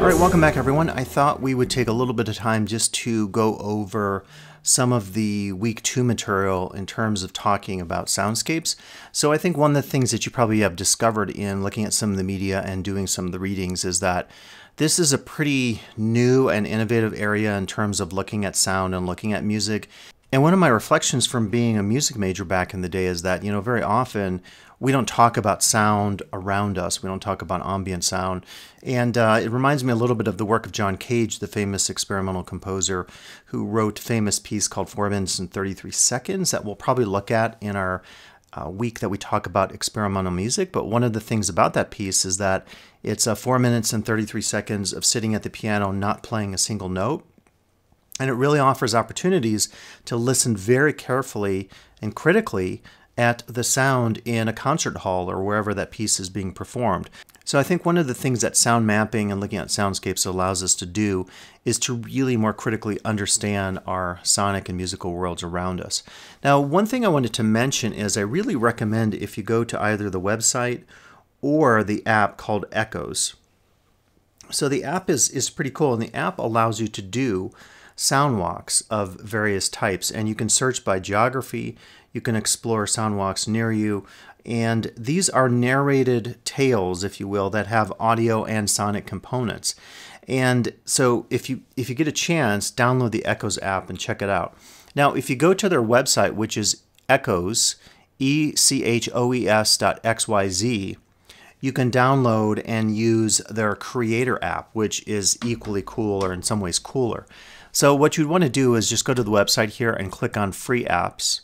All right, welcome back, everyone. I thought we would take a little bit of time just to go over some of the week two material in terms of talking about soundscapes. So, I think one of the things that you probably have discovered in looking at some of the media and doing some of the readings is that this is a pretty new and innovative area in terms of looking at sound and looking at music. And one of my reflections from being a music major back in the day is that, you know, very often we don't talk about sound around us. We don't talk about ambient sound. And uh, it reminds me a little bit of the work of John Cage, the famous experimental composer who wrote a famous piece called 4 Minutes and 33 Seconds that we'll probably look at in our uh, week that we talk about experimental music. But one of the things about that piece is that it's uh, 4 minutes and 33 seconds of sitting at the piano, not playing a single note and it really offers opportunities to listen very carefully and critically at the sound in a concert hall or wherever that piece is being performed. So I think one of the things that sound mapping and looking at soundscapes allows us to do is to really more critically understand our sonic and musical worlds around us. Now, one thing I wanted to mention is I really recommend if you go to either the website or the app called Echoes. So the app is, is pretty cool, and the app allows you to do sound walks of various types. And you can search by geography, you can explore sound walks near you. And these are narrated tales, if you will, that have audio and sonic components. And so if you if you get a chance, download the Echoes app and check it out. Now, if you go to their website, which is Echoes, E C H O E S dot X Y Z, you can download and use their creator app, which is equally cool or in some ways cooler. So what you'd want to do is just go to the website here and click on free apps.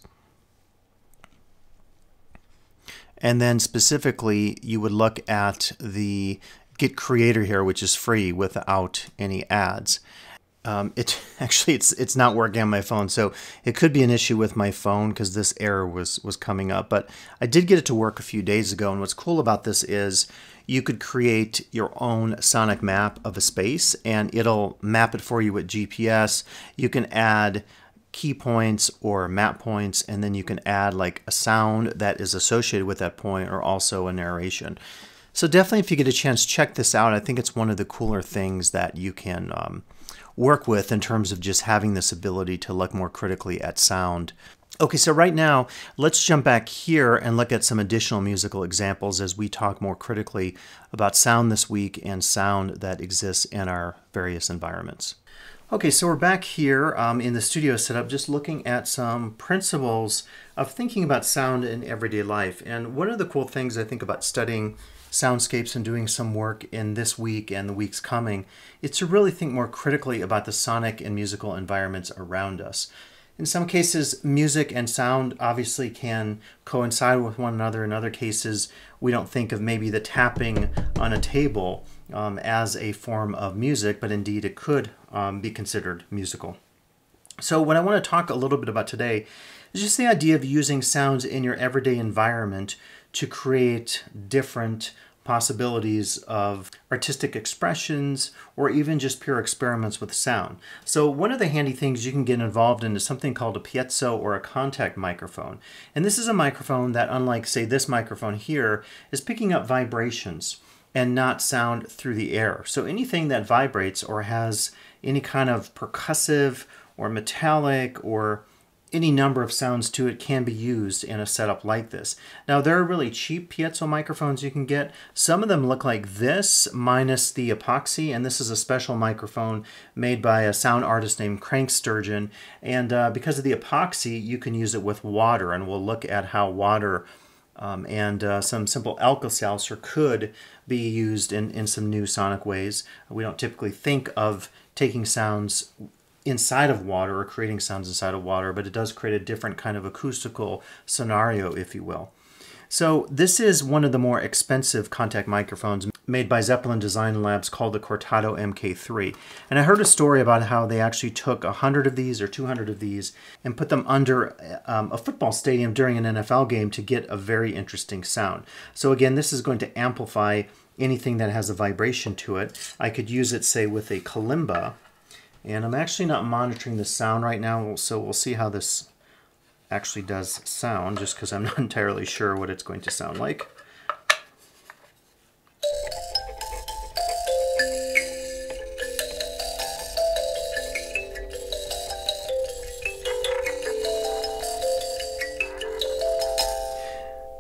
And then specifically, you would look at the Get Creator here, which is free without any ads. Um, it actually it's it's not working on my phone, so it could be an issue with my phone because this error was was coming up. But I did get it to work a few days ago, and what's cool about this is you could create your own sonic map of a space, and it'll map it for you with GPS. You can add key points or map points, and then you can add like a sound that is associated with that point, or also a narration. So definitely, if you get a chance, check this out. I think it's one of the cooler things that you can. Um, work with in terms of just having this ability to look more critically at sound. Okay, so right now, let's jump back here and look at some additional musical examples as we talk more critically about sound this week and sound that exists in our various environments. Okay, so we're back here um, in the studio setup just looking at some principles of thinking about sound in everyday life. And one of the cool things I think about studying soundscapes and doing some work in this week and the weeks coming is to really think more critically about the sonic and musical environments around us. In some cases, music and sound obviously can coincide with one another. In other cases, we don't think of maybe the tapping on a table um, as a form of music, but indeed it could um, be considered musical. So, what I want to talk a little bit about today is just the idea of using sounds in your everyday environment to create different possibilities of artistic expressions or even just pure experiments with sound. So one of the handy things you can get involved in is something called a piezo or a contact microphone. And this is a microphone that unlike say this microphone here is picking up vibrations and not sound through the air. So anything that vibrates or has any kind of percussive or metallic or any number of sounds to it can be used in a setup like this. Now there are really cheap piezo microphones you can get. Some of them look like this minus the epoxy and this is a special microphone made by a sound artist named Crank Sturgeon and uh, because of the epoxy you can use it with water and we'll look at how water um, and uh, some simple Alka-Seltzer could be used in, in some new sonic ways. We don't typically think of taking sounds inside of water or creating sounds inside of water, but it does create a different kind of acoustical scenario, if you will. So this is one of the more expensive contact microphones made by Zeppelin Design Labs called the Cortado MK3. And I heard a story about how they actually took 100 of these or 200 of these and put them under um, a football stadium during an NFL game to get a very interesting sound. So again, this is going to amplify anything that has a vibration to it. I could use it, say, with a kalimba, and I'm actually not monitoring the sound right now, so we'll see how this actually does sound, just because I'm not entirely sure what it's going to sound like.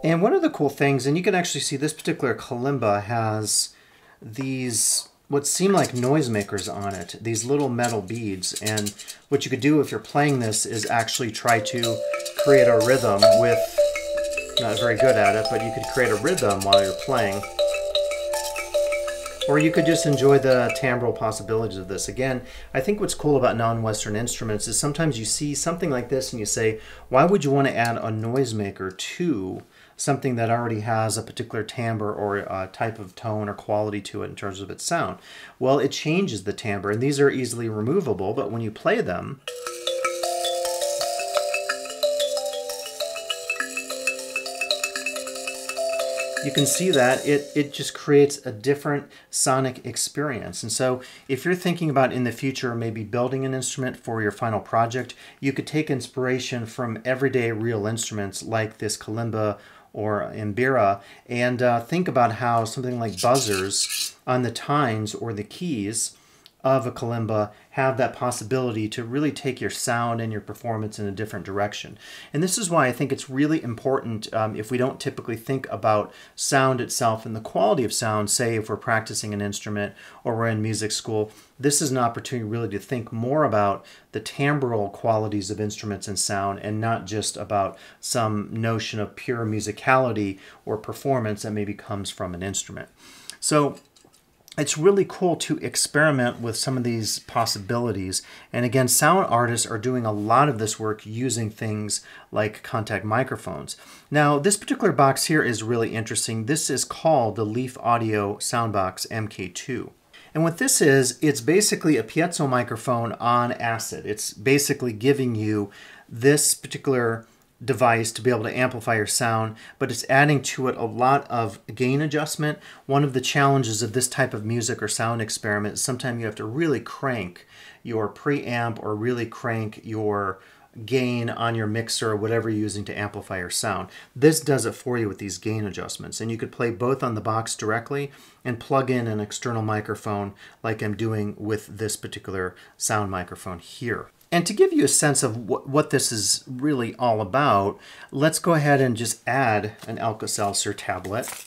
And one of the cool things, and you can actually see this particular kalimba has these what seem like noisemakers on it, these little metal beads. And what you could do if you're playing this is actually try to create a rhythm with, not very good at it, but you could create a rhythm while you're playing. Or you could just enjoy the timbral possibilities of this. Again, I think what's cool about non-Western instruments is sometimes you see something like this and you say, why would you want to add a noisemaker to something that already has a particular timbre or a type of tone or quality to it in terms of its sound. Well, it changes the timbre, and these are easily removable, but when you play them, you can see that it, it just creates a different sonic experience. And so if you're thinking about in the future maybe building an instrument for your final project, you could take inspiration from everyday real instruments like this kalimba or mbira and uh, think about how something like buzzers on the tines or the keys of a kalimba have that possibility to really take your sound and your performance in a different direction. And this is why I think it's really important um, if we don't typically think about sound itself and the quality of sound, say if we're practicing an instrument or we're in music school, this is an opportunity really to think more about the timbral qualities of instruments and sound and not just about some notion of pure musicality or performance that maybe comes from an instrument. So it's really cool to experiment with some of these possibilities. And again, sound artists are doing a lot of this work using things like contact microphones. Now, this particular box here is really interesting. This is called the Leaf Audio Soundbox MK2. And what this is, it's basically a piezo microphone on acid. It's basically giving you this particular device to be able to amplify your sound, but it's adding to it a lot of gain adjustment. One of the challenges of this type of music or sound experiment is sometimes you have to really crank your preamp or really crank your gain on your mixer or whatever you're using to amplify your sound. This does it for you with these gain adjustments. And you could play both on the box directly and plug in an external microphone like I'm doing with this particular sound microphone here. And to give you a sense of what, what this is really all about, let's go ahead and just add an Alka-Seltzer tablet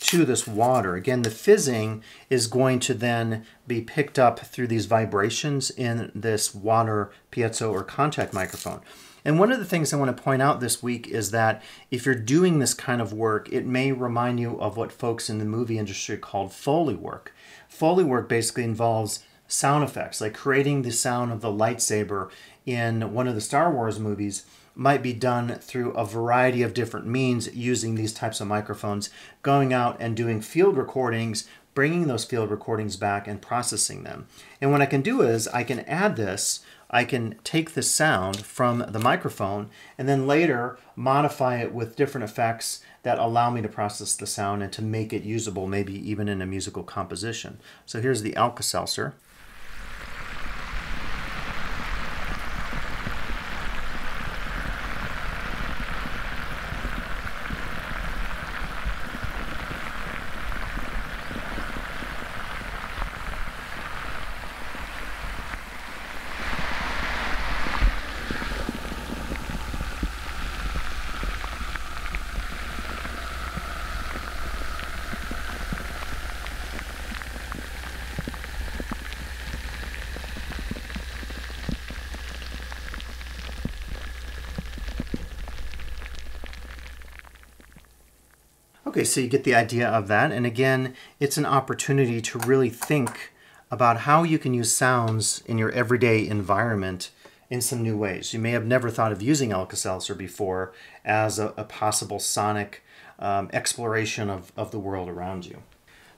to this water. Again, the fizzing is going to then be picked up through these vibrations in this water piezo or contact microphone. And one of the things I want to point out this week is that if you're doing this kind of work, it may remind you of what folks in the movie industry called Foley work. Foley work basically involves sound effects, like creating the sound of the lightsaber in one of the Star Wars movies might be done through a variety of different means using these types of microphones, going out and doing field recordings, bringing those field recordings back and processing them. And what I can do is I can add this, I can take the sound from the microphone and then later modify it with different effects that allow me to process the sound and to make it usable, maybe even in a musical composition. So here's the Alka-Seltzer. Okay, so you get the idea of that. And again, it's an opportunity to really think about how you can use sounds in your everyday environment in some new ways. You may have never thought of using Alka-Seltzer before as a, a possible sonic um, exploration of, of the world around you.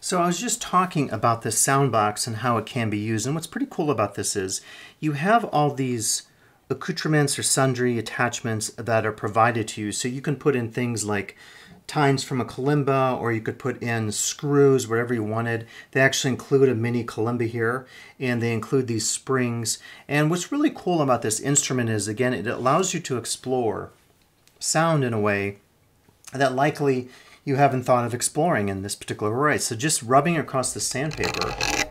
So I was just talking about this sound box and how it can be used. And what's pretty cool about this is you have all these accoutrements or sundry attachments that are provided to you. So you can put in things like tines from a kalimba, or you could put in screws, whatever you wanted. They actually include a mini kalimba here, and they include these springs. And what's really cool about this instrument is, again, it allows you to explore sound in a way that likely you haven't thought of exploring in this particular way. So just rubbing across the sandpaper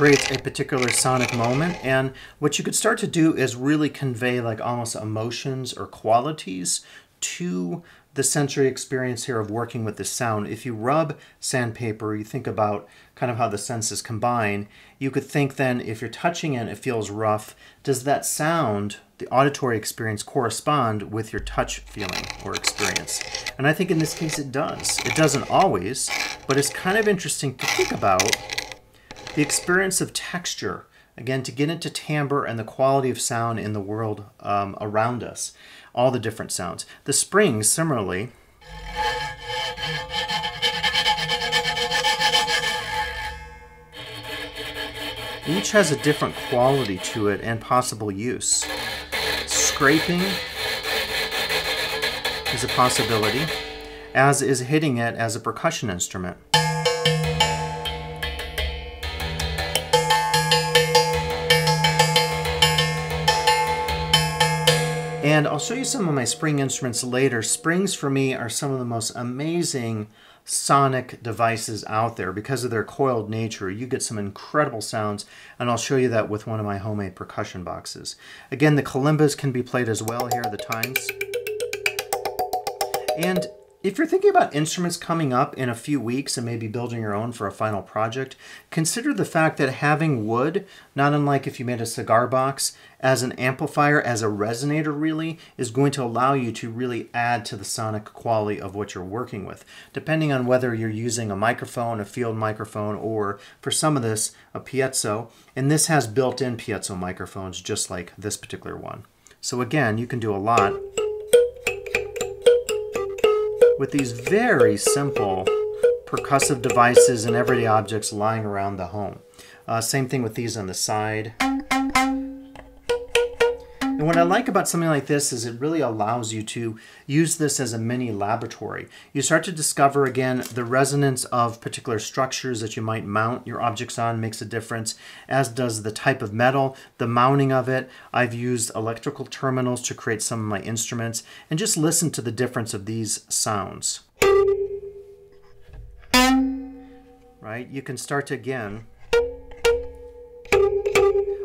creates a particular sonic moment. And what you could start to do is really convey like almost emotions or qualities to the sensory experience here of working with the sound. If you rub sandpaper, you think about kind of how the senses combine. You could think then if you're touching it, it feels rough. Does that sound, the auditory experience, correspond with your touch feeling or experience? And I think in this case it does. It doesn't always, but it's kind of interesting to think about the experience of texture, again, to get into timbre and the quality of sound in the world um, around us, all the different sounds. The springs, similarly, each has a different quality to it and possible use. Scraping is a possibility, as is hitting it as a percussion instrument. And I'll show you some of my spring instruments later. Springs for me are some of the most amazing sonic devices out there because of their coiled nature. You get some incredible sounds, and I'll show you that with one of my homemade percussion boxes. Again, the kalimbas can be played as well here, the tines. And if you're thinking about instruments coming up in a few weeks and maybe building your own for a final project, consider the fact that having wood, not unlike if you made a cigar box, as an amplifier, as a resonator really, is going to allow you to really add to the sonic quality of what you're working with, depending on whether you're using a microphone, a field microphone, or for some of this, a piezo. And this has built-in piezo microphones just like this particular one. So again, you can do a lot with these very simple percussive devices and everyday objects lying around the home. Uh, same thing with these on the side. And what I like about something like this is it really allows you to use this as a mini laboratory. You start to discover again the resonance of particular structures that you might mount your objects on makes a difference, as does the type of metal, the mounting of it. I've used electrical terminals to create some of my instruments and just listen to the difference of these sounds. Right? You can start to again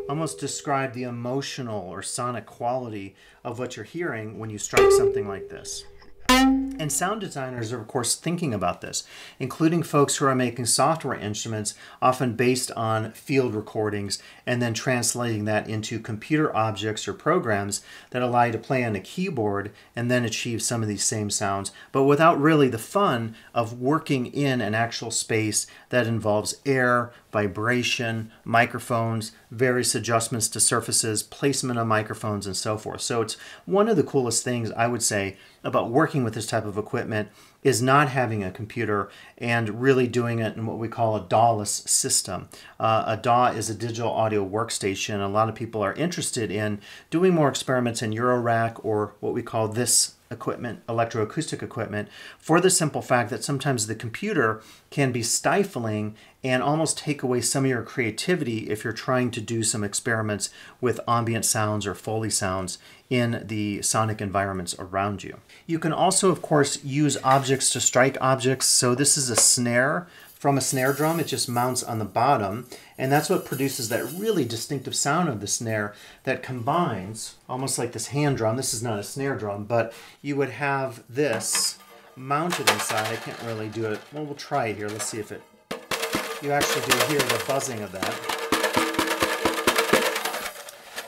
almost describe the emotional or sonic quality of what you're hearing when you strike something like this. And sound designers are, of course, thinking about this, including folks who are making software instruments often based on field recordings and then translating that into computer objects or programs that allow you to play on a keyboard and then achieve some of these same sounds, but without really the fun of working in an actual space that involves air, vibration, microphones, various adjustments to surfaces, placement of microphones, and so forth. So it's one of the coolest things I would say about working with this type of equipment is not having a computer and really doing it in what we call a DAW-less system. Uh, a DAW is a digital audio workstation. A lot of people are interested in doing more experiments in Eurorack or what we call this equipment, electroacoustic equipment, for the simple fact that sometimes the computer can be stifling and almost take away some of your creativity if you're trying to do some experiments with ambient sounds or Foley sounds in the sonic environments around you. You can also, of course, use objects to strike objects. So this is a snare from a snare drum. It just mounts on the bottom. And that's what produces that really distinctive sound of the snare that combines, almost like this hand drum. This is not a snare drum, but you would have this mounted inside. I can't really do it. Well, we'll try it here. Let's see if it, you actually do hear the buzzing of that.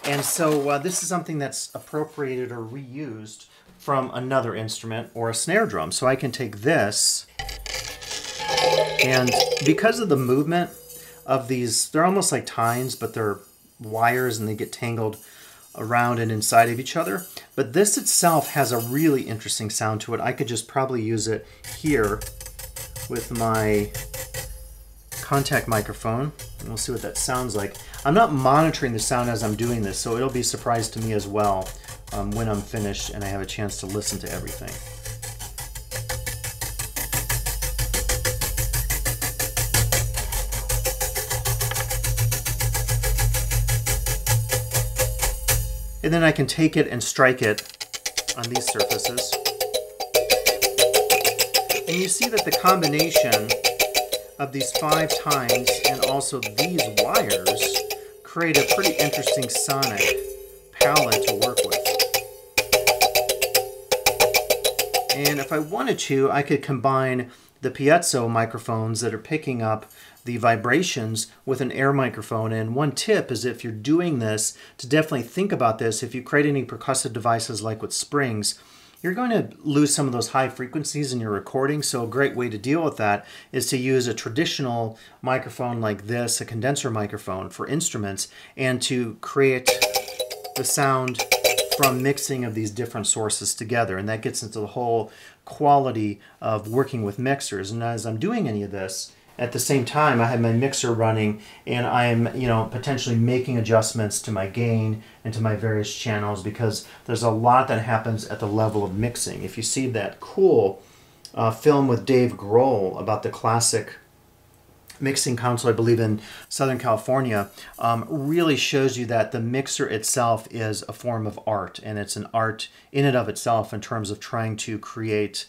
And so uh, this is something that's appropriated or reused from another instrument or a snare drum. So I can take this and because of the movement of these, they're almost like tines, but they're wires and they get tangled around and inside of each other. But this itself has a really interesting sound to it. I could just probably use it here with my contact microphone. And we'll see what that sounds like. I'm not monitoring the sound as I'm doing this, so it'll be a surprise to me as well um, when I'm finished and I have a chance to listen to everything. And then I can take it and strike it on these surfaces. And you see that the combination of these five tines and also these wires create a pretty interesting sonic palette to work with. And if I wanted to, I could combine the piezo microphones that are picking up the vibrations with an air microphone. And one tip is if you're doing this, to definitely think about this, if you create any percussive devices like with springs, you're going to lose some of those high frequencies in your recording. So a great way to deal with that is to use a traditional microphone like this, a condenser microphone for instruments, and to create the sound from mixing of these different sources together. And that gets into the whole quality of working with mixers. And as I'm doing any of this, at the same time, I have my mixer running and I'm, you know, potentially making adjustments to my gain and to my various channels because there's a lot that happens at the level of mixing. If you see that cool uh, film with Dave Grohl about the classic mixing console, I believe in Southern California, um, really shows you that the mixer itself is a form of art and it's an art in and of itself in terms of trying to create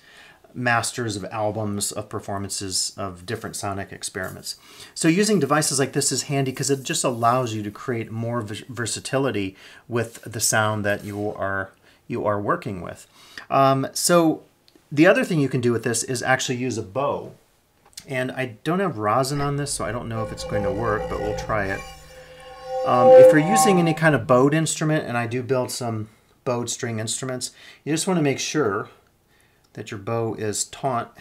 masters of albums of performances of different sonic experiments. So using devices like this is handy because it just allows you to create more versatility with the sound that you are you are working with. Um, so the other thing you can do with this is actually use a bow. And I don't have rosin on this, so I don't know if it's going to work, but we'll try it. Um, if you're using any kind of bowed instrument, and I do build some bowed string instruments, you just want to make sure that your bow is taut.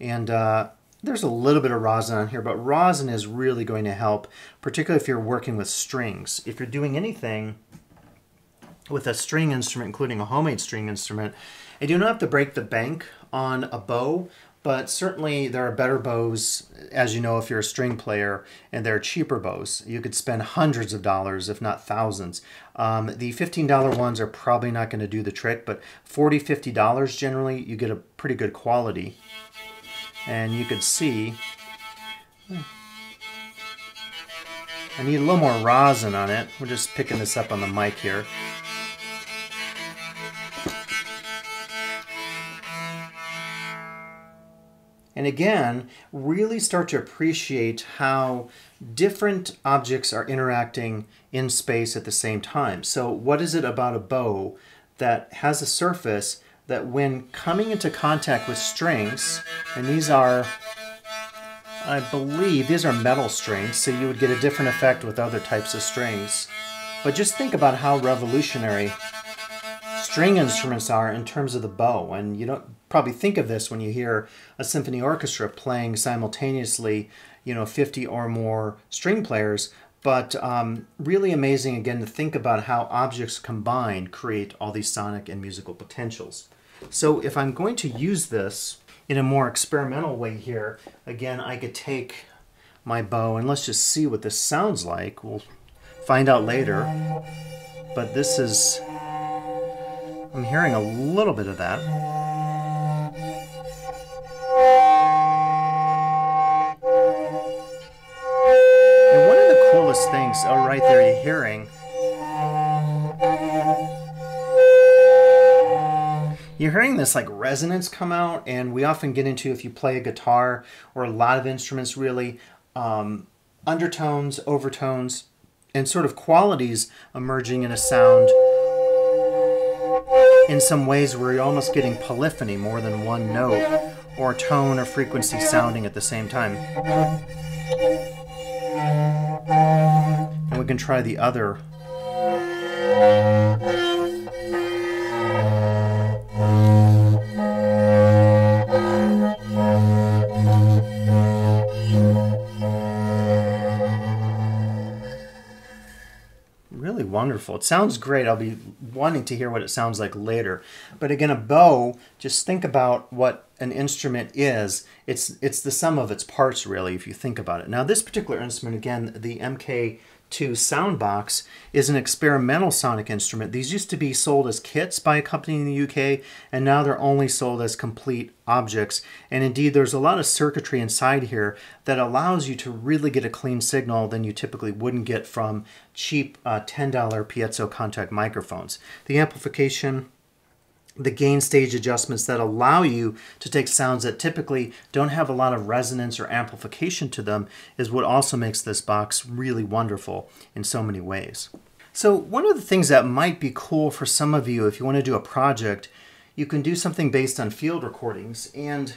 And uh, there's a little bit of rosin on here, but rosin is really going to help, particularly if you're working with strings. If you're doing anything with a string instrument, including a homemade string instrument, and you don't have to break the bank on a bow, but certainly there are better bows, as you know, if you're a string player, and there are cheaper bows. You could spend hundreds of dollars, if not thousands. Um, the $15 ones are probably not going to do the trick, but $40, $50 generally, you get a pretty good quality. And you could see, I need a little more rosin on it. We're just picking this up on the mic here. And again, really start to appreciate how different objects are interacting in space at the same time. So what is it about a bow that has a surface that when coming into contact with strings, and these are, I believe, these are metal strings, so you would get a different effect with other types of strings. But just think about how revolutionary string instruments are in terms of the bow. And you don't probably think of this when you hear a symphony orchestra playing simultaneously, you know, 50 or more string players. But um, really amazing, again, to think about how objects combined create all these sonic and musical potentials. So if I'm going to use this in a more experimental way here, again, I could take my bow and let's just see what this sounds like. We'll find out later. But this is, I'm hearing a little bit of that. And one of the coolest things. Oh, right there, you're hearing. You're hearing this like resonance come out, and we often get into if you play a guitar or a lot of instruments, really, um, undertones, overtones, and sort of qualities emerging in a sound in some ways you're almost getting polyphony, more than one note, or tone or frequency sounding at the same time. And we can try the other. Really wonderful. It sounds great. I'll be wanting to hear what it sounds like later. But again, a bow, just think about what an instrument is. It's, it's the sum of its parts, really, if you think about it. Now, this particular instrument, again, the MK to Soundbox is an experimental sonic instrument. These used to be sold as kits by a company in the UK, and now they're only sold as complete objects. And indeed, there's a lot of circuitry inside here that allows you to really get a clean signal than you typically wouldn't get from cheap uh, $10 piezo contact microphones. The amplification the gain stage adjustments that allow you to take sounds that typically don't have a lot of resonance or amplification to them is what also makes this box really wonderful in so many ways. So one of the things that might be cool for some of you if you want to do a project, you can do something based on field recordings and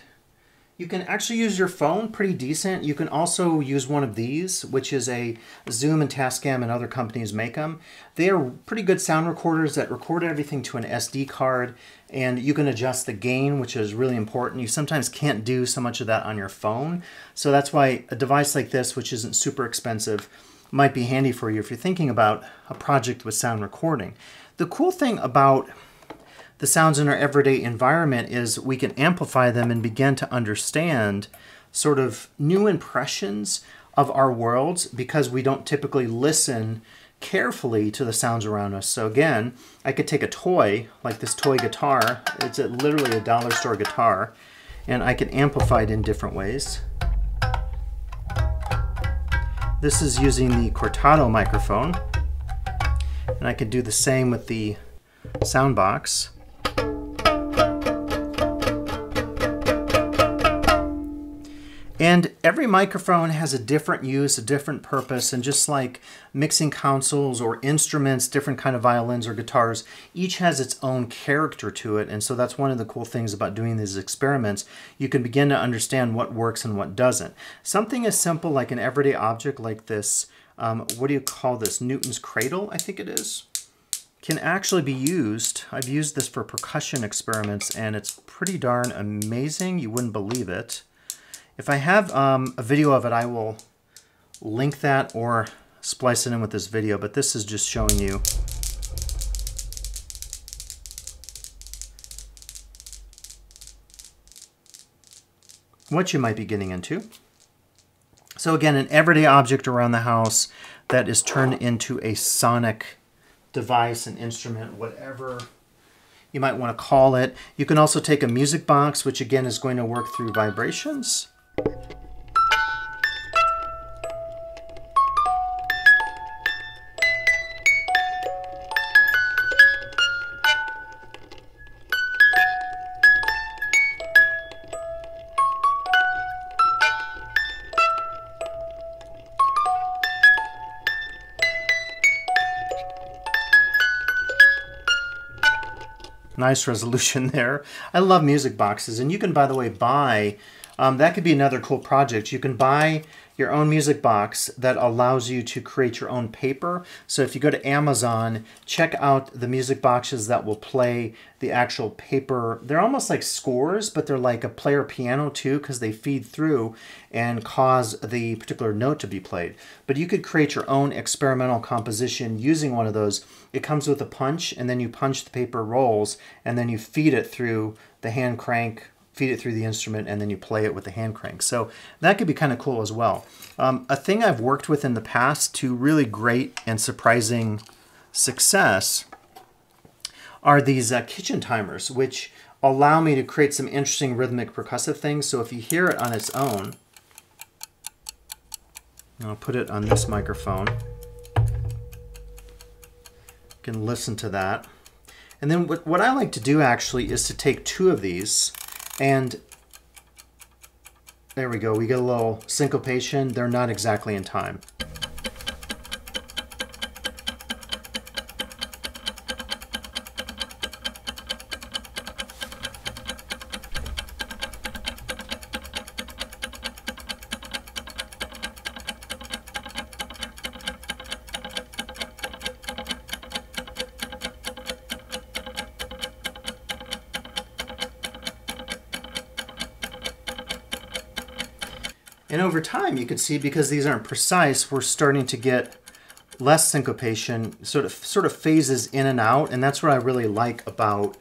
you can actually use your phone pretty decent. You can also use one of these, which is a Zoom and Tascam and other companies make them. They are pretty good sound recorders that record everything to an SD card and you can adjust the gain, which is really important. You sometimes can't do so much of that on your phone. So that's why a device like this, which isn't super expensive, might be handy for you if you're thinking about a project with sound recording. The cool thing about the sounds in our everyday environment is we can amplify them and begin to understand sort of new impressions of our worlds because we don't typically listen carefully to the sounds around us. So again, I could take a toy, like this toy guitar, it's a, literally a dollar store guitar, and I can amplify it in different ways. This is using the Cortado microphone, and I could do the same with the sound box. And every microphone has a different use, a different purpose, and just like mixing consoles or instruments, different kind of violins or guitars, each has its own character to it. And so that's one of the cool things about doing these experiments. You can begin to understand what works and what doesn't. Something as simple like an everyday object like this, um, what do you call this? Newton's cradle, I think it is, can actually be used. I've used this for percussion experiments and it's pretty darn amazing. You wouldn't believe it. If I have um, a video of it, I will link that or splice it in with this video, but this is just showing you what you might be getting into. So again, an everyday object around the house that is turned into a sonic device, an instrument, whatever you might want to call it. You can also take a music box, which again is going to work through vibrations. Nice resolution there. I love music boxes. And you can, by the way, buy um, that could be another cool project. You can buy your own music box that allows you to create your own paper. So if you go to Amazon, check out the music boxes that will play the actual paper. They're almost like scores, but they're like a player piano too because they feed through and cause the particular note to be played. But you could create your own experimental composition using one of those. It comes with a punch and then you punch the paper rolls and then you feed it through the hand crank feed it through the instrument, and then you play it with the hand crank. So that could be kind of cool as well. Um, a thing I've worked with in the past to really great and surprising success are these uh, kitchen timers, which allow me to create some interesting rhythmic percussive things. So if you hear it on its own, I'll put it on this microphone. You can listen to that. And then what, what I like to do actually is to take two of these and there we go. We get a little syncopation. They're not exactly in time. You can see because these aren't precise, we're starting to get less syncopation, sort of sort of phases in and out, and that's what I really like about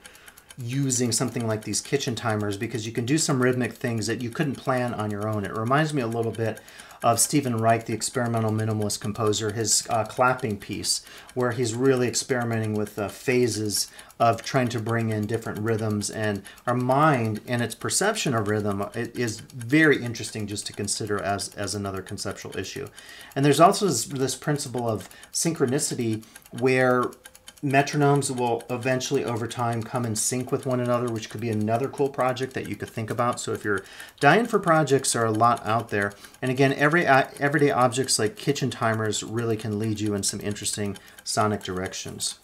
using something like these kitchen timers because you can do some rhythmic things that you couldn't plan on your own. It reminds me a little bit of Stephen Reich, the experimental minimalist composer, his uh, clapping piece, where he's really experimenting with uh, phases of trying to bring in different rhythms. And our mind and its perception of rhythm it is very interesting just to consider as, as another conceptual issue. And there's also this, this principle of synchronicity where metronomes will eventually over time come in sync with one another which could be another cool project that you could think about. So if you're dying for projects there are a lot out there. And again every uh, everyday objects like kitchen timers really can lead you in some interesting sonic directions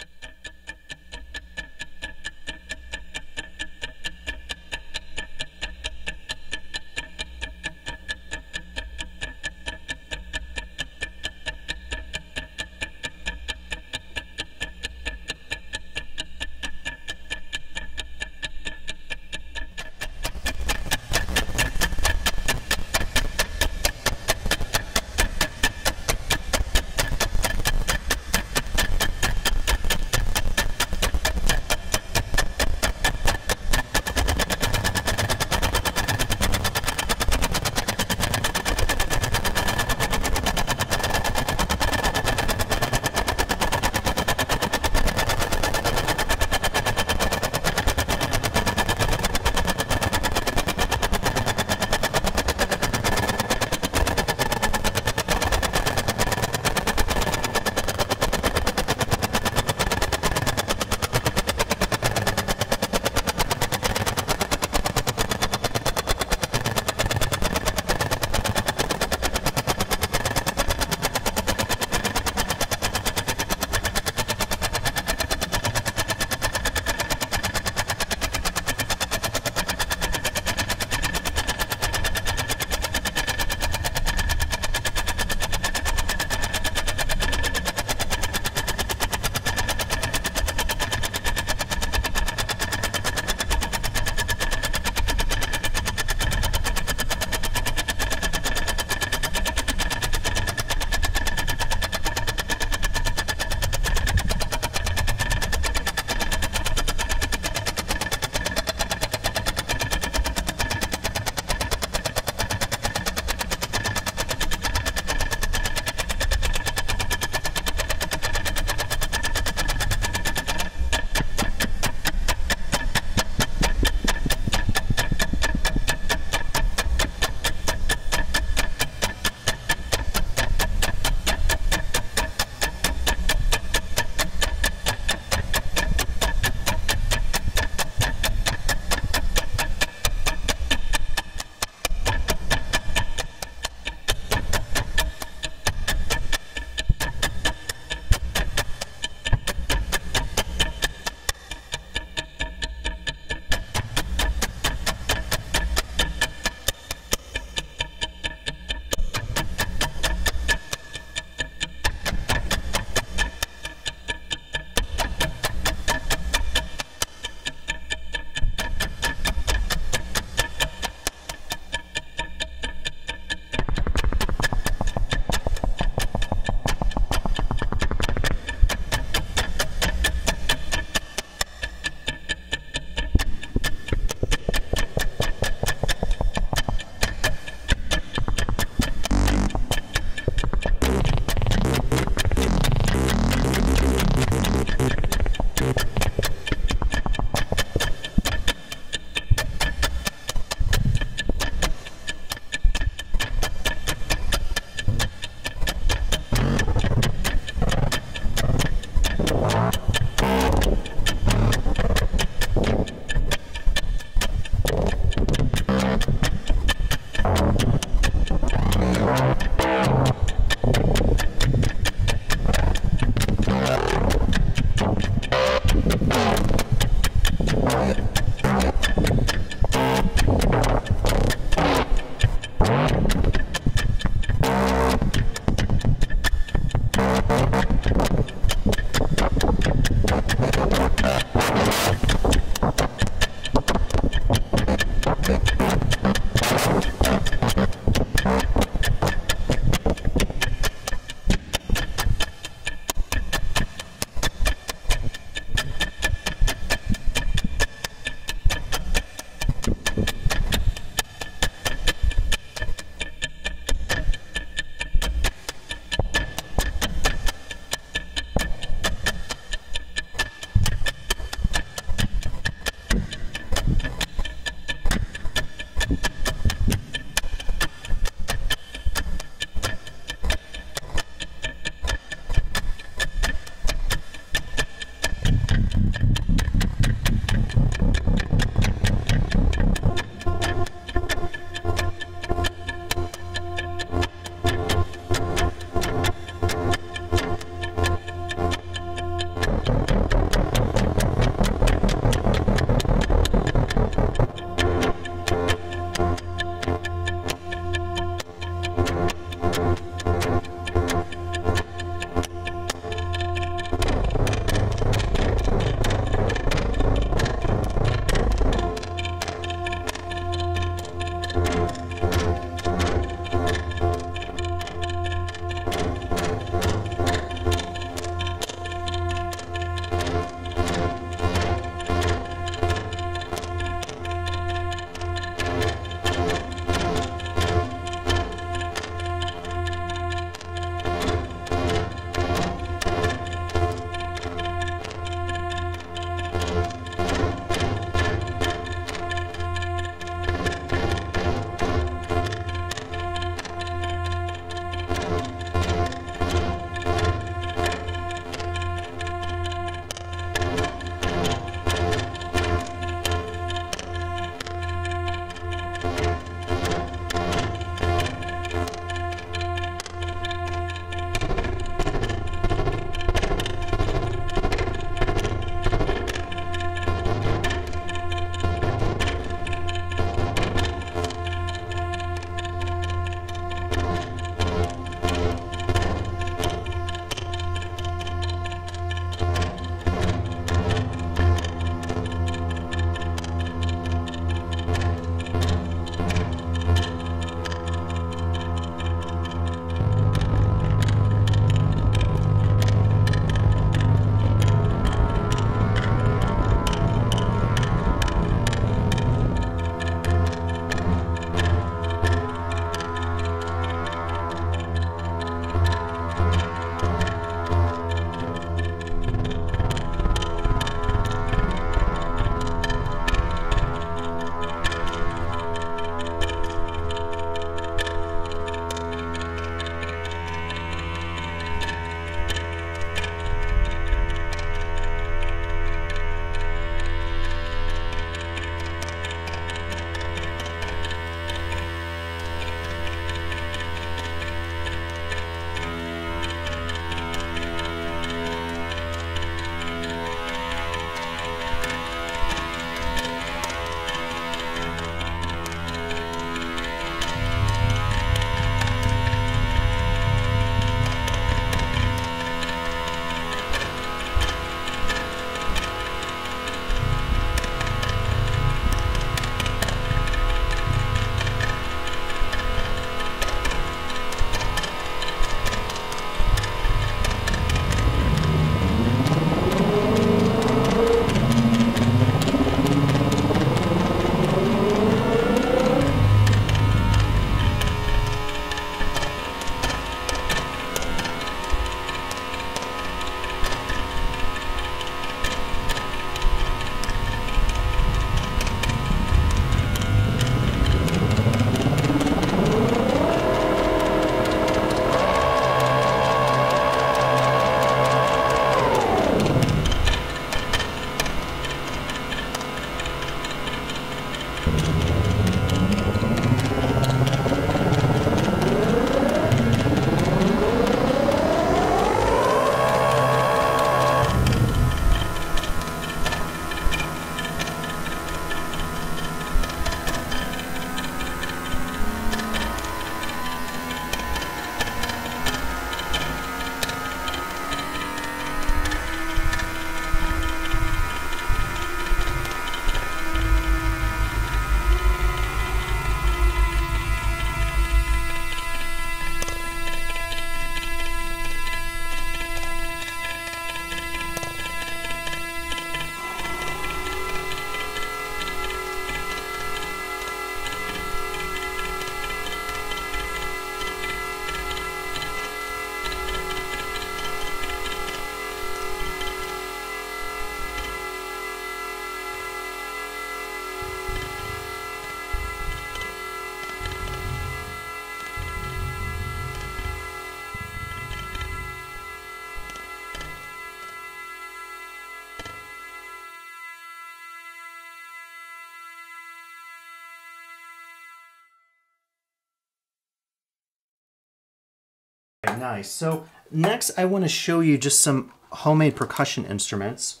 nice. So next I want to show you just some homemade percussion instruments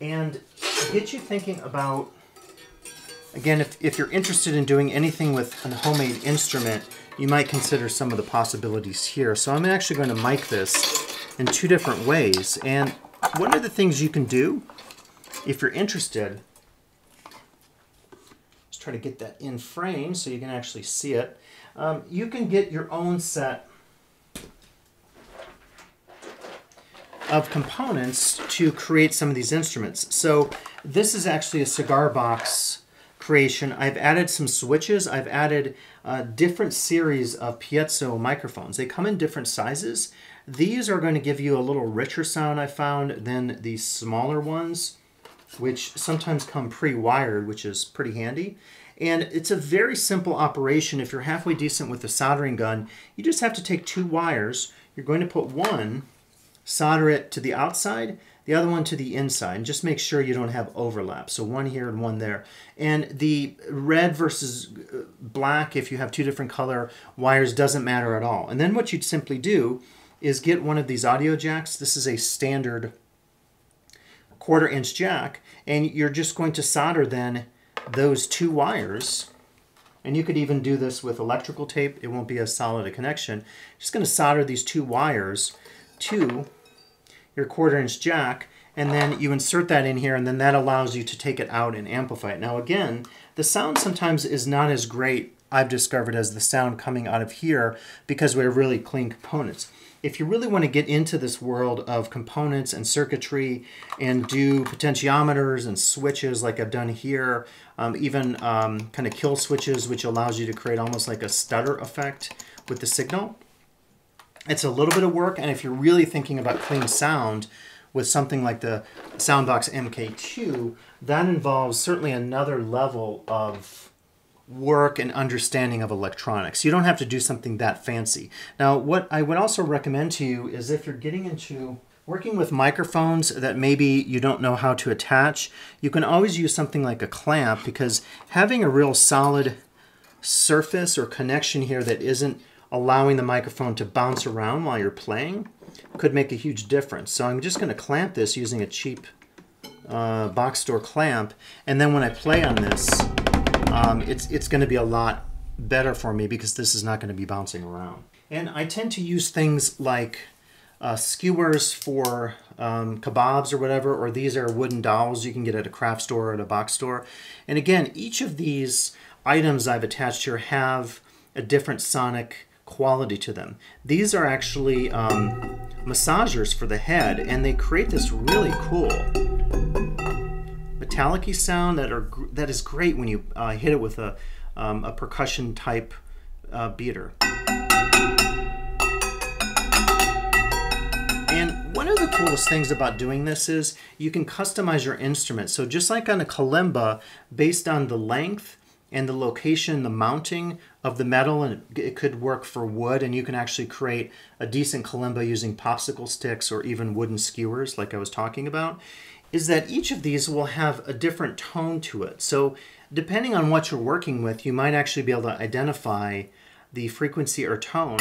and get you thinking about, again, if, if you're interested in doing anything with a homemade instrument, you might consider some of the possibilities here. So I'm actually going to mic this in two different ways. And one of the things you can do, if you're interested, let's try to get that in frame so you can actually see it. Um, you can get your own set of components to create some of these instruments. So this is actually a cigar box creation. I've added some switches. I've added uh, different series of piezo microphones. They come in different sizes. These are going to give you a little richer sound I found than the smaller ones, which sometimes come pre-wired, which is pretty handy. And it's a very simple operation. If you're halfway decent with the soldering gun, you just have to take two wires. You're going to put one solder it to the outside, the other one to the inside, and just make sure you don't have overlap. So one here and one there. And the red versus uh, black, if you have two different color wires, doesn't matter at all. And then what you'd simply do is get one of these audio jacks. This is a standard quarter inch jack, and you're just going to solder then those two wires and you could even do this with electrical tape. It won't be as solid a connection. Just going to solder these two wires to your quarter inch jack and then you insert that in here and then that allows you to take it out and amplify it. Now again, the sound sometimes is not as great I've discovered as the sound coming out of here because we have really clean components. If you really want to get into this world of components and circuitry and do potentiometers and switches like I've done here, um, even um, kind of kill switches which allows you to create almost like a stutter effect with the signal, it's a little bit of work, and if you're really thinking about clean sound with something like the Soundbox MK2, that involves certainly another level of work and understanding of electronics. You don't have to do something that fancy. Now, what I would also recommend to you is if you're getting into working with microphones that maybe you don't know how to attach, you can always use something like a clamp because having a real solid surface or connection here that isn't allowing the microphone to bounce around while you're playing could make a huge difference. So I'm just going to clamp this using a cheap uh, box store clamp, and then when I play on this, um, it's, it's going to be a lot better for me because this is not going to be bouncing around. And I tend to use things like uh, skewers for um, kebabs or whatever, or these are wooden dowels you can get at a craft store or at a box store. And again, each of these items I've attached here have a different sonic quality to them. These are actually um, massagers for the head, and they create this really cool metallic sound that are that is great when you uh, hit it with a, um, a percussion type uh, beater. And one of the coolest things about doing this is you can customize your instrument. So just like on a kalimba, based on the length and the location, the mounting of the metal, and it could work for wood, and you can actually create a decent kalimba using popsicle sticks or even wooden skewers like I was talking about, is that each of these will have a different tone to it. So depending on what you're working with, you might actually be able to identify the frequency or tone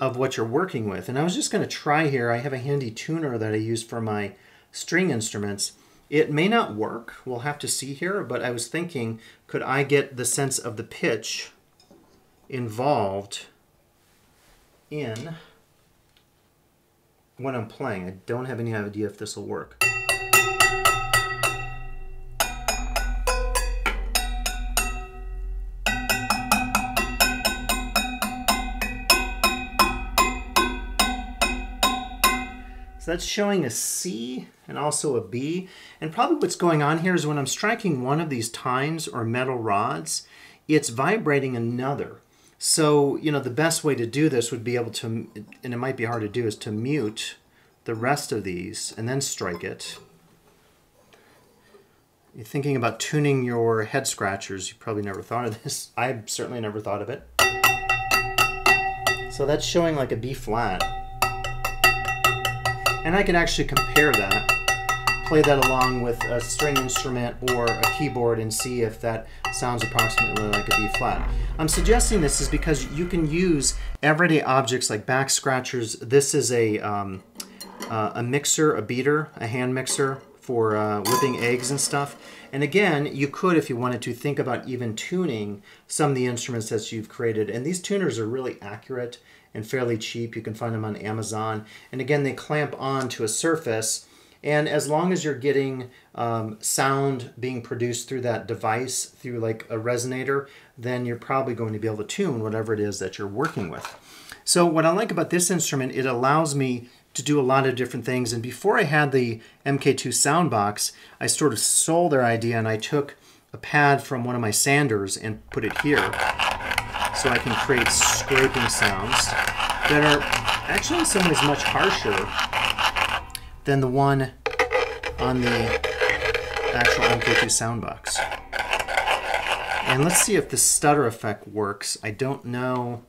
of what you're working with. And I was just going to try here. I have a handy tuner that I use for my string instruments. It may not work, we'll have to see here, but I was thinking, could I get the sense of the pitch involved in when I'm playing? I don't have any idea if this will work. So that's showing a C and also a B. And probably what's going on here is when I'm striking one of these tines or metal rods, it's vibrating another. So, you know, the best way to do this would be able to, and it might be hard to do, is to mute the rest of these and then strike it. You're thinking about tuning your head scratchers. You probably never thought of this. I've certainly never thought of it. So that's showing like a B flat. And I can actually compare that, play that along with a string instrument or a keyboard and see if that sounds approximately like a B flat. I'm suggesting this is because you can use everyday objects like back scratchers. This is a, um, uh, a mixer, a beater, a hand mixer for uh, whipping eggs and stuff. And again, you could, if you wanted to, think about even tuning some of the instruments that you've created. And these tuners are really accurate and fairly cheap. You can find them on Amazon. And again, they clamp on to a surface. And as long as you're getting um, sound being produced through that device, through like a resonator, then you're probably going to be able to tune whatever it is that you're working with. So what I like about this instrument, it allows me to do a lot of different things. And before I had the MK2 Soundbox, I sort of stole their idea and I took a pad from one of my sanders and put it here so I can create scraping sounds that are actually in some ways much harsher than the one on the actual MK2 Soundbox. And let's see if the stutter effect works. I don't know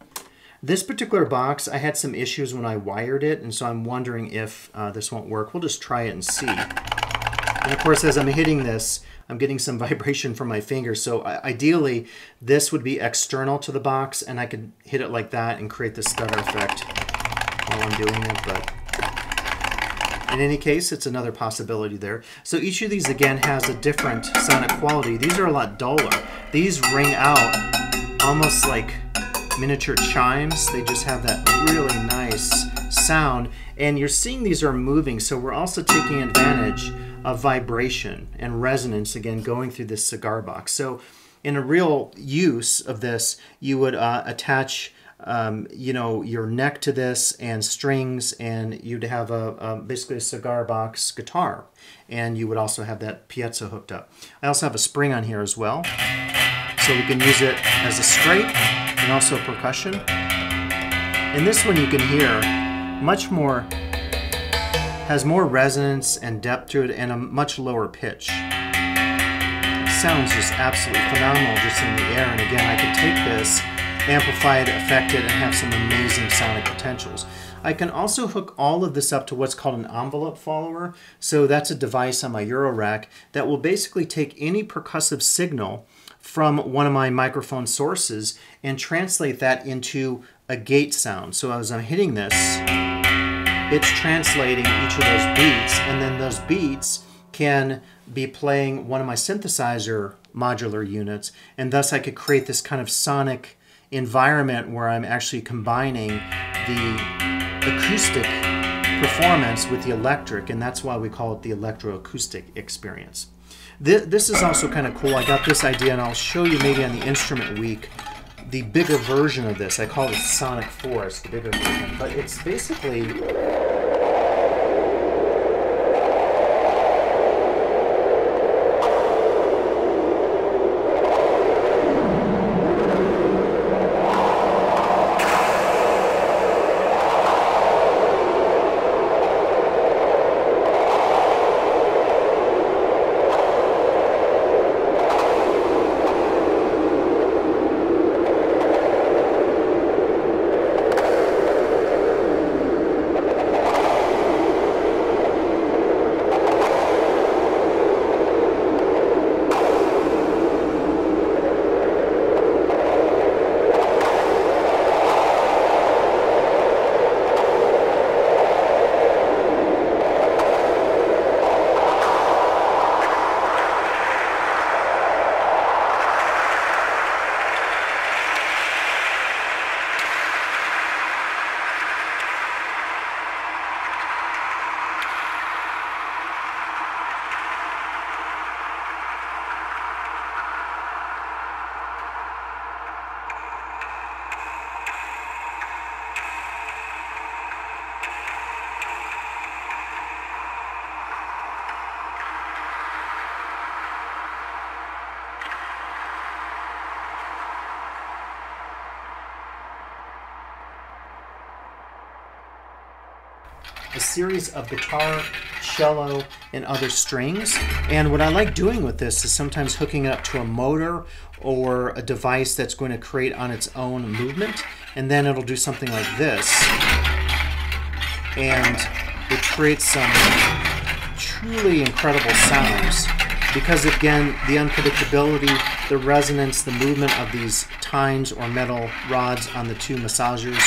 this particular box, I had some issues when I wired it, and so I'm wondering if uh, this won't work. We'll just try it and see. And of course, as I'm hitting this, I'm getting some vibration from my fingers. So ideally, this would be external to the box, and I could hit it like that and create the stutter effect while I'm doing it. But in any case, it's another possibility there. So each of these, again, has a different sonic quality. These are a lot duller. These ring out almost like miniature chimes. They just have that really nice sound. And you're seeing these are moving, so we're also taking advantage of vibration and resonance, again, going through this cigar box. So in a real use of this, you would uh, attach um, you know, your neck to this and strings, and you'd have a, a, basically a cigar box guitar, and you would also have that piezo hooked up. I also have a spring on here as well, so we can use it as a straight and also percussion. In this one you can hear much more, has more resonance and depth to it and a much lower pitch. It sounds just absolutely phenomenal just in the air and again I could take this, amplify it, affect it, and have some amazing sonic potentials. I can also hook all of this up to what's called an envelope follower. So that's a device on my Eurorack that will basically take any percussive signal from one of my microphone sources and translate that into a gate sound. So as I'm hitting this, it's translating each of those beats, and then those beats can be playing one of my synthesizer modular units, and thus I could create this kind of sonic environment where I'm actually combining the acoustic performance with the electric, and that's why we call it the electroacoustic experience. This is also kind of cool. I got this idea, and I'll show you maybe on the instrument week the bigger version of this. I call it Sonic Force, the bigger version. But it's basically a series of guitar, cello, and other strings. And what I like doing with this is sometimes hooking it up to a motor or a device that's going to create on its own movement. And then it'll do something like this. And it creates some truly incredible sounds because again, the unpredictability, the resonance, the movement of these tines or metal rods on the two massagers,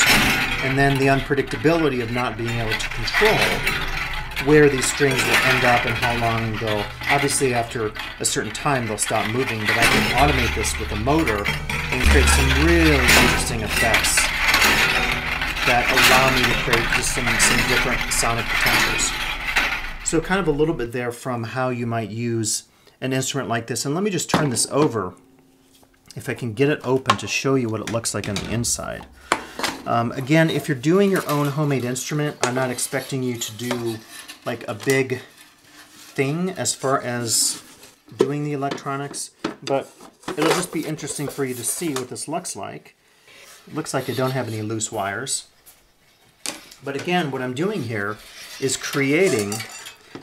and then the unpredictability of not being able to control where these strings will end up and how long they'll, obviously after a certain time they'll stop moving, but I can automate this with a motor and create some really interesting effects that allow me to create just some, some different sonic potentials. So kind of a little bit there from how you might use an instrument like this. And let me just turn this over, if I can get it open to show you what it looks like on the inside. Um, again, if you're doing your own homemade instrument, I'm not expecting you to do like a big thing as far as doing the electronics, but it'll just be interesting for you to see what this looks like. It looks like I don't have any loose wires. But again, what I'm doing here is creating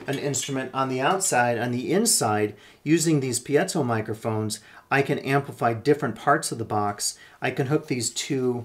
an instrument on the outside. On the inside, using these piezo microphones, I can amplify different parts of the box. I can hook these to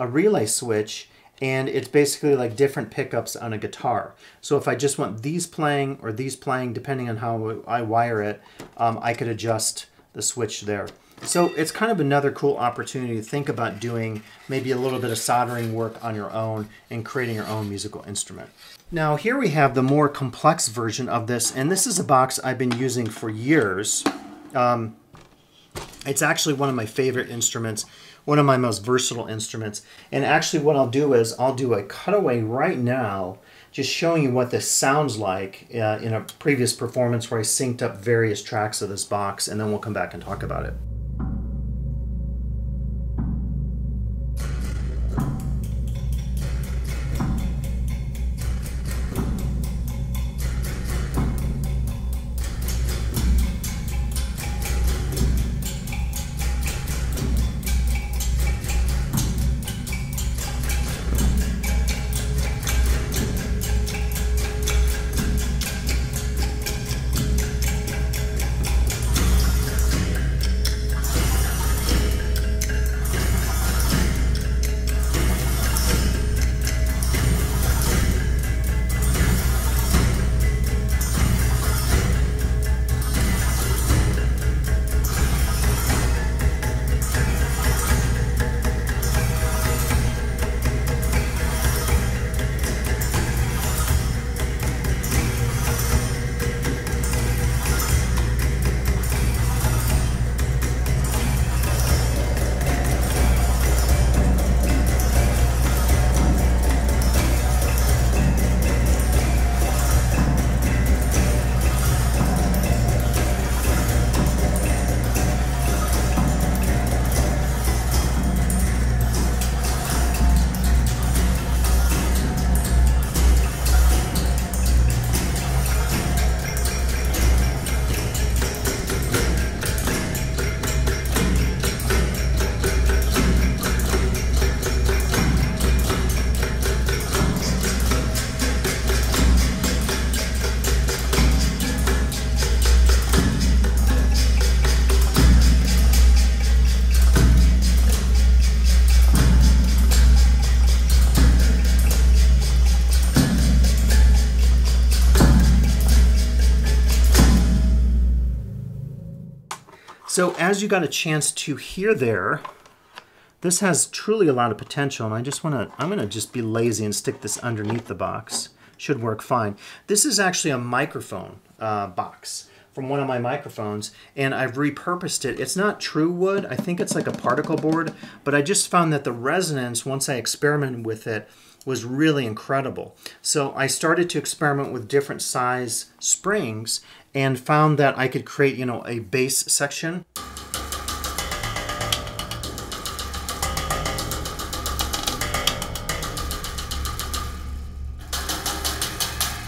a relay switch and it's basically like different pickups on a guitar. So if I just want these playing or these playing, depending on how I wire it, um, I could adjust the switch there. So it's kind of another cool opportunity to think about doing maybe a little bit of soldering work on your own and creating your own musical instrument. Now here we have the more complex version of this, and this is a box I've been using for years. Um, it's actually one of my favorite instruments, one of my most versatile instruments. And actually what I'll do is I'll do a cutaway right now just showing you what this sounds like uh, in a previous performance where I synced up various tracks of this box, and then we'll come back and talk about it. So as you got a chance to hear there, this has truly a lot of potential and I just want to, I'm going to just be lazy and stick this underneath the box. Should work fine. This is actually a microphone uh, box from one of my microphones and I've repurposed it. It's not true wood, I think it's like a particle board, but I just found that the resonance, once I experimented with it, was really incredible. So I started to experiment with different size springs and found that I could create, you know, a bass section.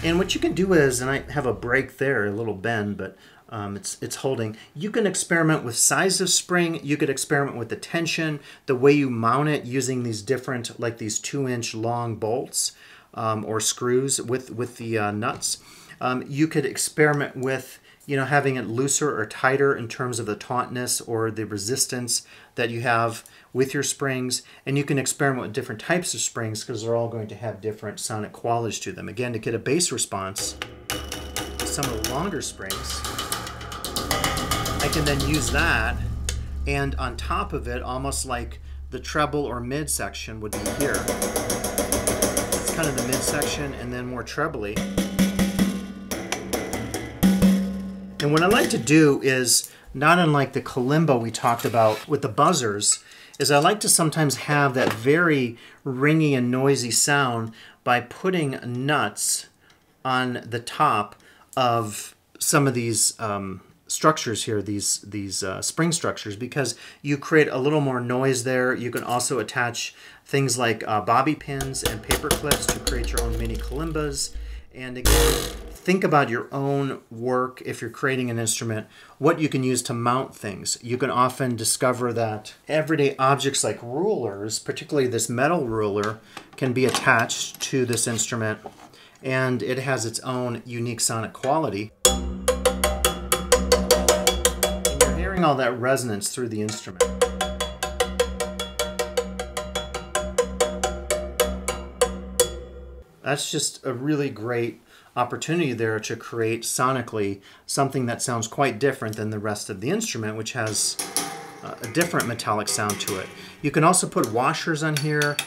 And what you can do is, and I have a break there, a little bend, but um, it's, it's holding. You can experiment with size of spring. You could experiment with the tension, the way you mount it using these different, like these two inch long bolts um, or screws with, with the uh, nuts. Um, you could experiment with you know having it looser or tighter in terms of the tautness or the resistance that you have with your springs and you can experiment with different types of springs because they're all going to have different sonic qualities to them again to get a bass response some of the longer springs, I can then use that and on top of it, almost like the treble or mid section would be here. It's kind of the mid section and then more trebly. And what I like to do is, not unlike the kalimba we talked about with the buzzers, is I like to sometimes have that very ringy and noisy sound by putting nuts on the top of some of these um, structures here, these these uh, spring structures, because you create a little more noise there. You can also attach things like uh, bobby pins and paper clips to create your own mini kalimbas. And again, think about your own work if you're creating an instrument, what you can use to mount things. You can often discover that everyday objects like rulers, particularly this metal ruler, can be attached to this instrument and it has its own unique sonic quality. And you're hearing all that resonance through the instrument. That's just a really great opportunity there to create sonically something that sounds quite different than the rest of the instrument, which has a different metallic sound to it. You can also put washers on here,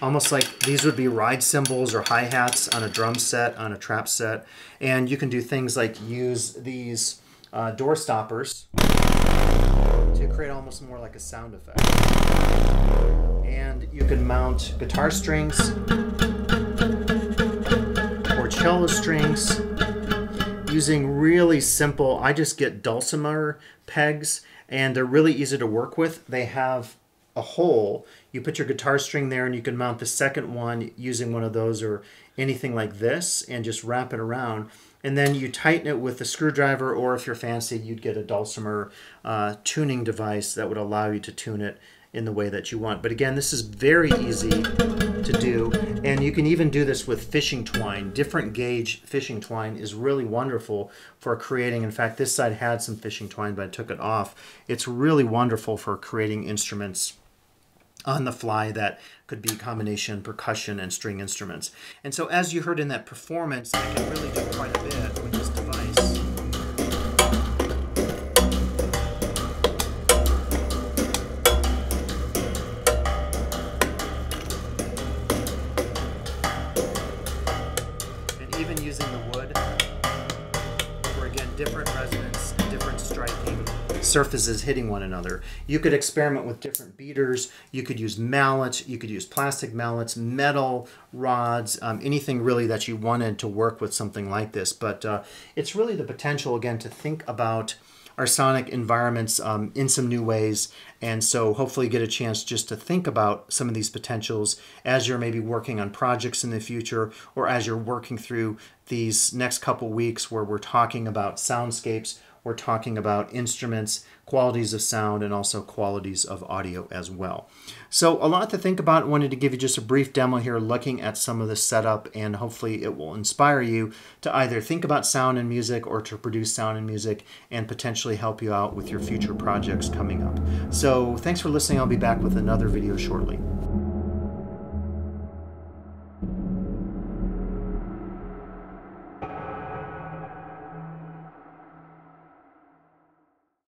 almost like these would be ride cymbals or hi-hats on a drum set, on a trap set. And you can do things like use these uh, door stoppers to create almost more like a sound effect. And you can mount guitar strings cello strings using really simple, I just get dulcimer pegs and they're really easy to work with. They have a hole. You put your guitar string there and you can mount the second one using one of those or anything like this and just wrap it around and then you tighten it with a screwdriver or if you're fancy you'd get a dulcimer uh, tuning device that would allow you to tune it in the way that you want. But again this is very easy to do. And you can even do this with fishing twine. Different gauge fishing twine is really wonderful for creating. In fact this side had some fishing twine but I took it off. It's really wonderful for creating instruments on the fly that could be combination percussion and string instruments. And so as you heard in that performance, I can really do quite a bit surfaces hitting one another. You could experiment with different beaters. You could use mallets. You could use plastic mallets, metal rods, um, anything really that you wanted to work with something like this. But uh, it's really the potential, again, to think about our sonic environments um, in some new ways. And so hopefully get a chance just to think about some of these potentials as you're maybe working on projects in the future or as you're working through these next couple weeks where we're talking about soundscapes we're talking about instruments, qualities of sound, and also qualities of audio as well. So a lot to think about. I wanted to give you just a brief demo here looking at some of the setup and hopefully it will inspire you to either think about sound and music or to produce sound and music and potentially help you out with your future projects coming up. So thanks for listening. I'll be back with another video shortly.